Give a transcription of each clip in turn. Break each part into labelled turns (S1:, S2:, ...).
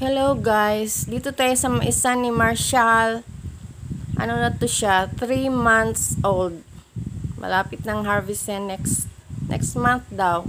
S1: Hello guys, dito tayo sa isa ni Marshall. Ano na to siya? 3 months old. Malapit ng harvest next next month daw.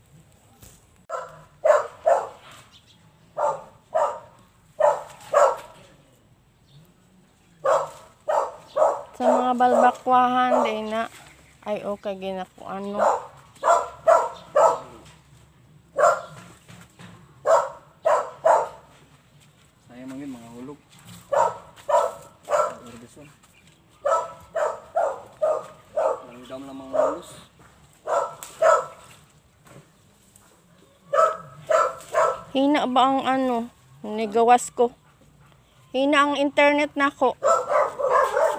S1: mga balbakwahan, day na. Ay, okay, ginako ano.
S2: Sayang man yun, mga hulog. Orbison. Langdam lang mga hulos.
S1: Hina ba ang ano? Nigawas ko. Hina ang internet nako.
S2: Kuha.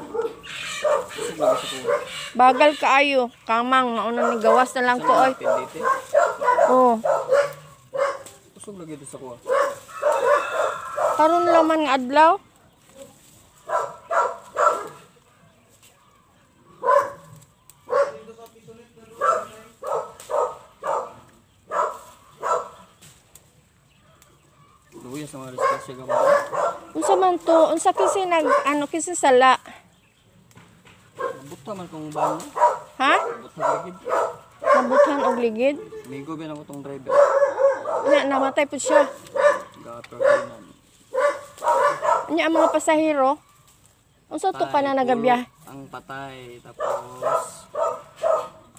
S1: Bagal kaayo. Kamang, maunang nigawas na lang ko, oy.
S2: Tindite.
S1: Oh.
S2: Kusog lagi ito sa kuha.
S1: Karon laman nga adlaw.
S2: Luya sa mga diskasya gamot.
S1: Unsa man to? Unsa kasi nag ano kasi sala?
S2: Nabuta man bahan niya.
S1: Ha?
S2: Nabuta lagi.
S1: Nabuthan og ligid.
S2: Migo ba na ko tong driver.
S1: Nya namatay po siya.
S2: Ko na.
S1: Nya ang mga pasahero. Unsa to ka na nagabiyah?
S2: Ang patay, tapos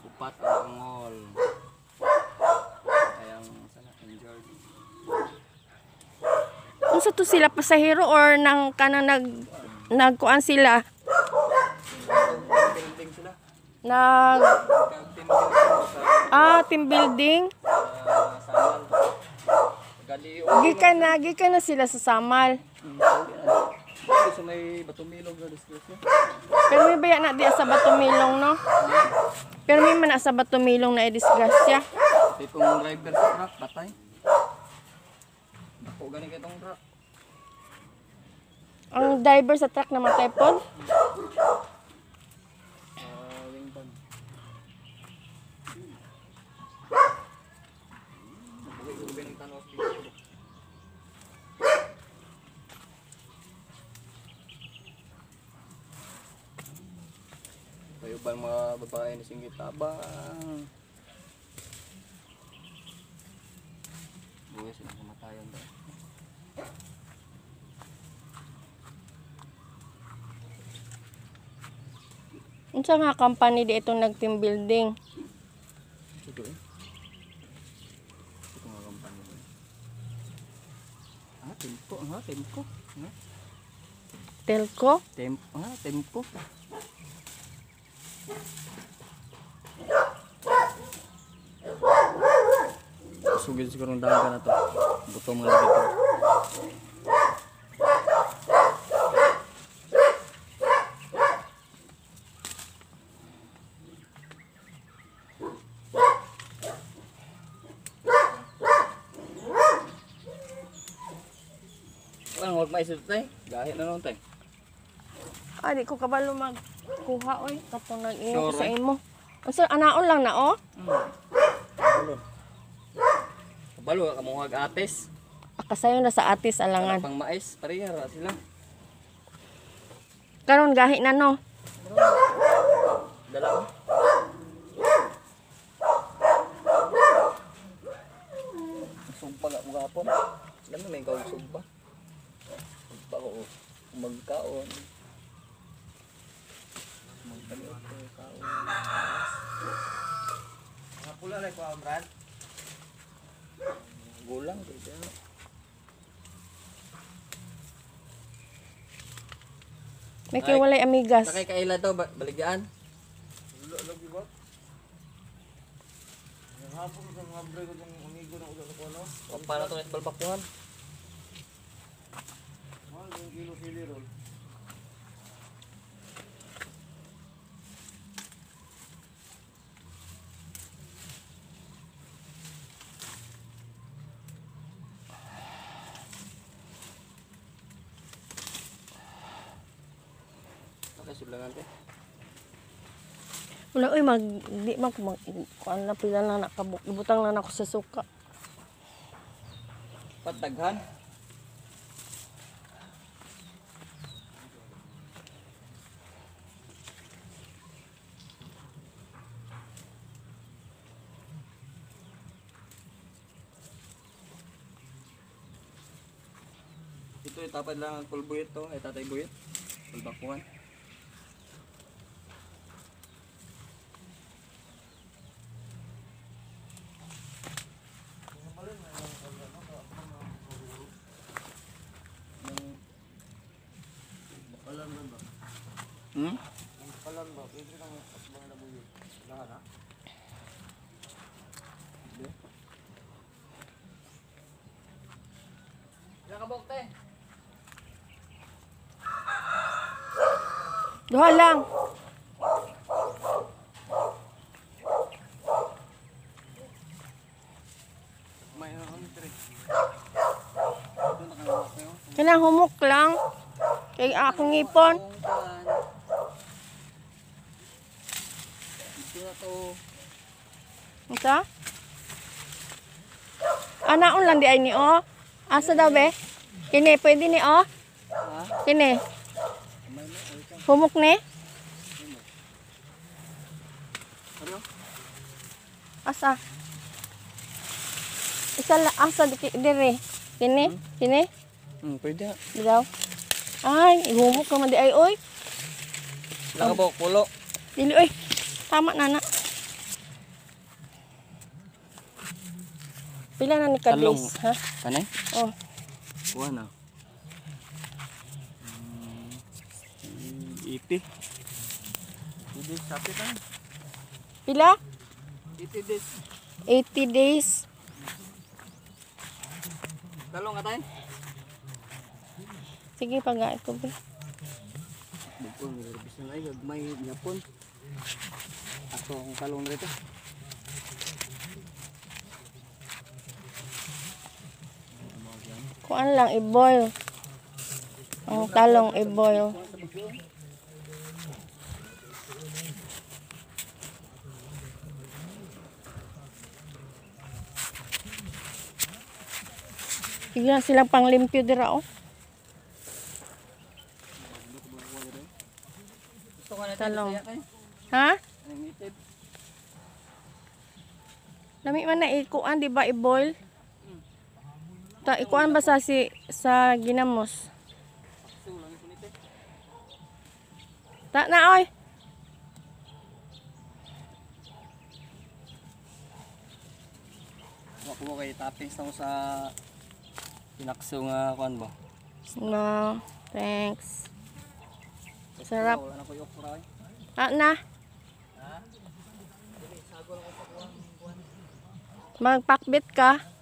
S2: upat ang angol. Kayang sana injured.
S1: Unsa to sila pasahero or nang kanang nag nagkuan sila? Nag ah team building. Gikan na gikan na sila sa Samal.
S2: Sa may na disgrasya.
S1: Pero may baya na diya sa Batumilong no. Pero may man sa Batumilong na disgrasya.
S2: Tipong driver sa truck, patay. Ako gani kay tong truck.
S1: Ang driver sa truck namatay.
S2: Uh, Kayo ba ang mga babae ni Singgit Tabang? Buhay silang kamatayan ba?
S1: Unsa nga company di itong nag-team building?
S2: Ito eh. Ito nga kampanya ko. Ah, tempo. Ah, tempo. Ah,
S1: Telco?
S2: tempo. Ah, tempo. Sugid siguro ng dagat na to. Buto mga lagi to. Ano, huwag maisip tayo. Gahit na naman tayo.
S1: Ah, di ko kabalo magkuha oy. Katong nag-ingon ko
S2: Sure,
S1: sa imo. Unsa anaon lang na oh?
S2: Mm. Kabalo ka mo hag ates.
S1: Akasayo na sa atis alangan.
S2: pang mais, pareha ra sila.
S1: Karon gahi na no.
S2: Dala ko. Sugpa nga mga hapon. Alam mo, may kawag sugpa. Sugpa ko, magkaon. Magkaliot ko, kaon.
S3: Mga pula lang ko, Brad.
S2: Gulang, kaya.
S1: May kay walay amigas.
S2: Nakay kaila daw, ba- baligyan.
S3: Ulo, lagi ba? Yung hapon sa mga break ko itong umigo na ulo sa kono.
S2: Paano ito balbakuhan?
S3: Mahal yung kilo sili roll.
S2: Nakay sulangan te.
S1: Wala oy mag di mag, mag kuan na pila na nakabuk. Ibutang na nako sa suka.
S2: Pataghan. Ito itapad lang ang kulbuyot to, ay tatay buyot. Kulbakuhan.
S3: Kalan lang ba?
S2: Hmm?
S3: Ang kalan ba? Pwede kang asbang na buyo. Lahat ha?
S2: Ilang kabok te?
S1: Duha lang.
S2: May ano kami tre. Ito nakangawak kayo.
S1: Kana humok lang. Kay akong ngipon.
S2: To.
S1: Unsa? Anaon lang di ay ni o. Asa daw be? Kini pwede ni o.
S2: Ha?
S1: Kini. Humok ni. Asa? Isa la asa di dire. Kini, kini.
S2: Hmm, pwede
S1: daw. Ay, humok ka man di ay oy.
S2: Ilang kabok, pulo.
S1: Dili oy. Tama na na. Pila na ni ka
S2: Talong.
S1: days, ha?
S2: Kanay?
S1: Oh,
S2: Kuha na. Hmm, iti. Iti, sapit na.
S1: pila?
S2: Iti dis.
S1: 80 days.
S2: Talong ka tayo?
S1: Sige, pag ko ba?
S2: Bukol, may herbis na ay, gagmay nyapon. Ato ang talong na rito.
S1: Kuan lang i-boil. Ang talong i-boil. Bigyan silang panglimpyo dira oh. Talong.
S2: kayo?
S1: Ha? Lami man na ikuan di ba i-boil? Ta ikuan ba sa si sa ginamos? Ta na oy.
S2: Ako mo kay toppings ko sa pinakso nga kuan ba?
S1: No, thanks. Sarap.
S2: Wala na ko.
S1: Ah, na. Magpakbit ka.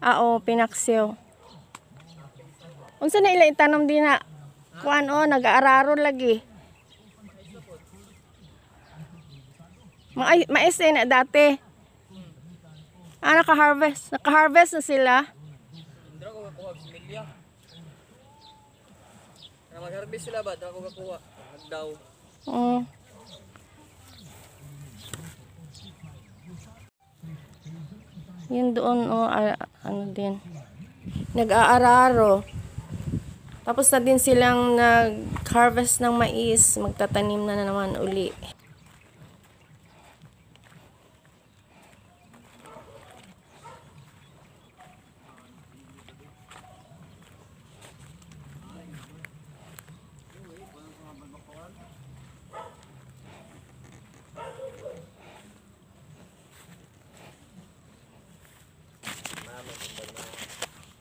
S1: Ah, oo, pinaksiw. Unsa na ila itanom din na? Kuan o, nag-aararo lagi. Ma mais eh na dati. Ah, naka-harvest. Naka-harvest na sila.
S2: Dra ko kakuha milya. Na mag-harvest sila ba? Dra ko kakuha. Daw.
S1: Mm. Yun doon, oh, ano din. Nag-aararo. Tapos na din silang nag-harvest ng mais. Magtatanim na naman uli.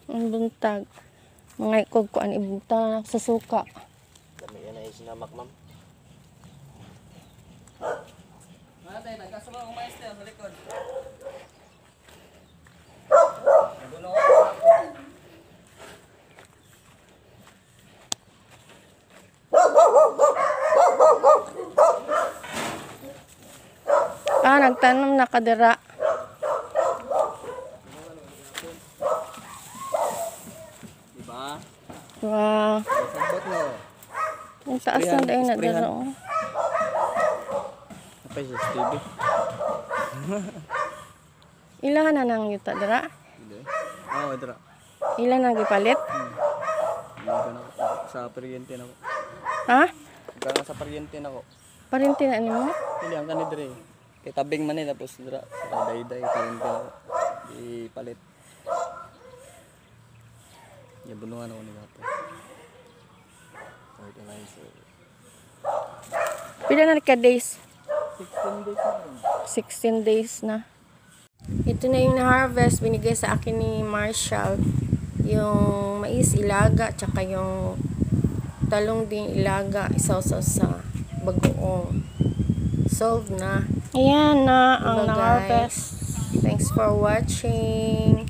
S1: Ang buntag. Mga ikog ko ang ibuntag na sa suka.
S3: Dami yan ay sinamak ma'am.
S2: Mga tayo, nagkasama ang maestro sa likod. Nagulo ako.
S1: Ah, nagtanom na kadira. Wow. Ang taas na dahil na oh.
S2: Apa yung TV?
S1: Ilan na nang yuta?
S2: Hindi. Oo, ito na.
S1: Ilan na gipalit?
S2: Ka na Sa pariente na ako.
S1: Ha?
S2: Ikaw na sa pariente na
S1: na ni mo?
S2: Hindi, ang kanid rin. Kay tabing man eh, tapos dira. Day-day, pariente na ako. Ipalit. Yabunungan ako ni Gapo. Fertilizer.
S1: Pila na ka days?
S2: 16 days na rin.
S1: 16 days na. Ito na yung na-harvest. Binigay sa akin ni Marshall. Yung mais ilaga, tsaka yung talong din ilaga. Isaw-saw sa bagoong. Solved na. Ayan na ang
S2: Diba,
S1: na-harvest. Thanks for watching.